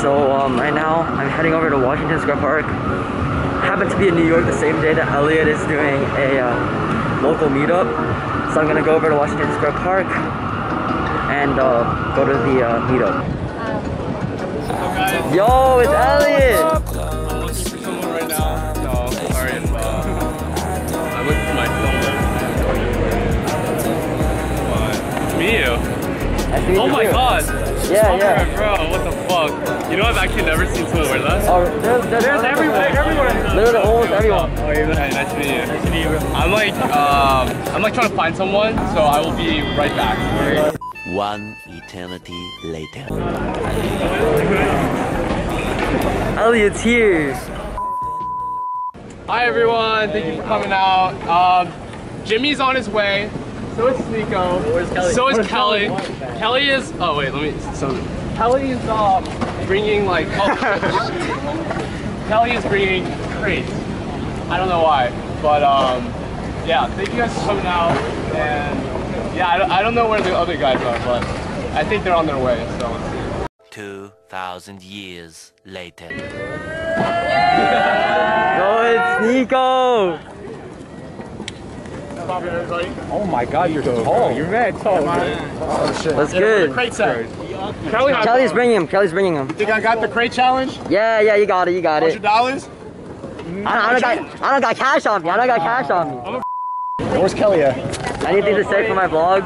So um, right now I'm heading over to Washington Square Park. Happen to be in New York the same day that Elliot is doing a uh, local meetup. So I'm gonna go over to Washington Square Park and uh, go to the uh, meetup. Yo, it's Elliot! I'm looking for someone right now, so sorry uh, I look at my phone. But me, you. To meet Oh my god! Yeah, yeah. Bro, fuck? You know, I've actually never seen someone wear that. Oh, there's, there's, There's everywhere, everywhere. Literally almost everyone. Oh, you're Hey, nice to meet you. Nice to meet you, bro. I'm like, um, I'm like trying to find someone, so I will be right back. One eternity later. Elliot's here. Hi everyone, thank you for coming out. Um, Jimmy's on his way. So is Sneako. Where's Kelly? So is Where's Kelly. Kelly is. Oh wait, let me. So Kelly is um bringing like. Oh, Kelly is bringing crates. I don't know why, but um, yeah. Thank you guys for coming out. And yeah, I don't, I don't know where the other guys are, but I think they're on their way. So let's see. Two thousand years later. Oh, it's Nico. Oh my god, you're so tall. You're mad tall. Oh, That's good. Crate set. Kelly, I Kelly's bringing him. Kelly's bringing him. think I got the crate challenge? Yeah, yeah, you got it. You got it. Hundred dollars? I, I don't got. I don't got cash on me. I don't got cash on me. Where's Kelly at? Anything to say for my vlog?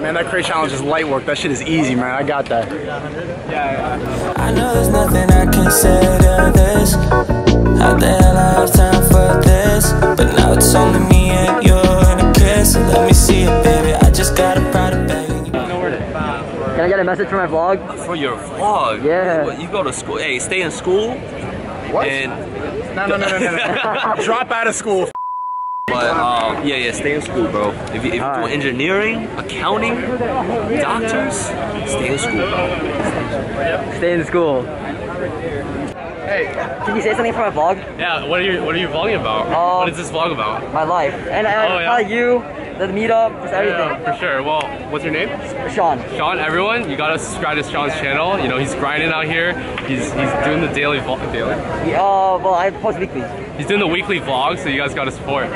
Man, that crate challenge is light work. That shit is easy, man. I got that. yeah I know there's nothing I can say to this. How the Can I get a message for my vlog? For your vlog? Yeah. What, You go to school. Hey, stay in school. What? And No, no, no, no, no. no. Drop out of school. but um, yeah, yeah, stay in school, bro. If, you, if you're Alright. doing engineering, accounting, doctors, stay in school, bro. Stay in school. Hey, Can you say something for my vlog? yeah. What are you What are you vlogging about? Um, what is this vlog about? My life. And uh, Oh, yeah? probably you, the meetup, just everything. Yeah, for sure. Well, what's your name? Sean. Sean, everyone, you gotta subscribe to Sean's channel. You know, he's grinding out here. He's he's doing the daily vlog. Daily. Yeah, uh, well, I post weekly. He's doing the weekly vlog, so you guys gotta support.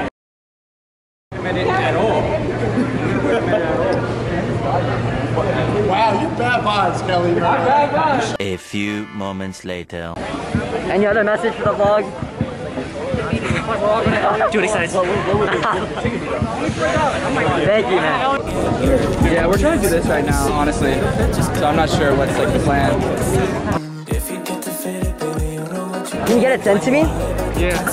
Wow, you bad vibes, Kelly, man. A few moments later. Any other message for the vlog? Do any signs? Thank you, man. Yeah, we're trying to do this right now, honestly. So I'm not sure what's like the plan. If you get the fit, baby, you know what you Can you get it sent to me? Yeah.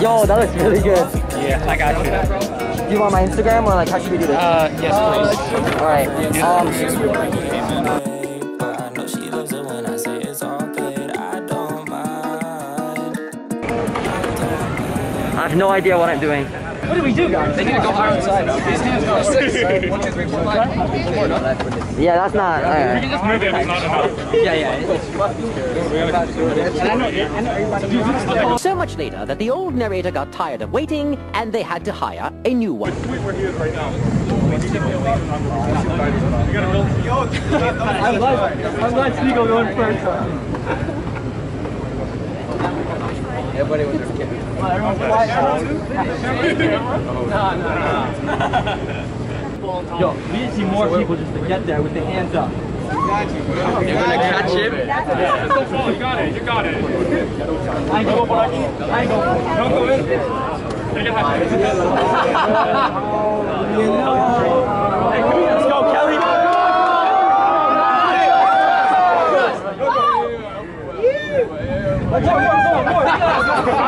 Yo, that looks really good. Yeah, I got you. Do you want my Instagram or like how should we do this? Uh, yes, please. All right. Um, have no idea what I'm doing. What do we do, guys? They need to go higher inside. These hands go six. One, two, three, four, five. One no? Yeah, that's not. All right. Yeah, yeah. So much later that the old narrator got tired of waiting and they had to hire a new one. I'm glad, I'm glad Sneako going first. Everybody with their kid. Yo, we need to see more people just to get there with the hands up. You're gonna catch him? Don't fall. You got it. You got it. I ain't go, but I I ain't go. Don't go in. Take it high. Go. Best. Okay,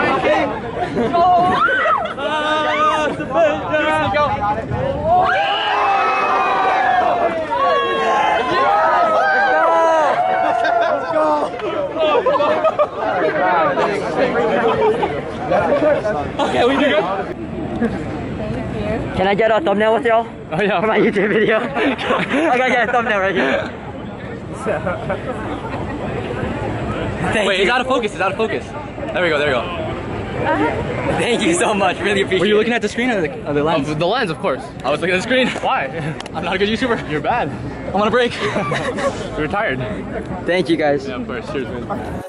we do good. Can I get a thumbnail with y'all? Oh yeah. For my YouTube video? I gotta get a thumbnail right here. Thank Wait, you. it's out of focus. It's out of focus. There we go. There we go. Uh-huh. Thank you so much. Really appreciate Were you it. looking at the screen or the, or the lens? Oh, the lens, of course. I was looking at the screen. Why? I'm not a good YouTuber. You're bad. I'm on a break. You're tired. Thank you guys. Yeah, of course. Cheers, man.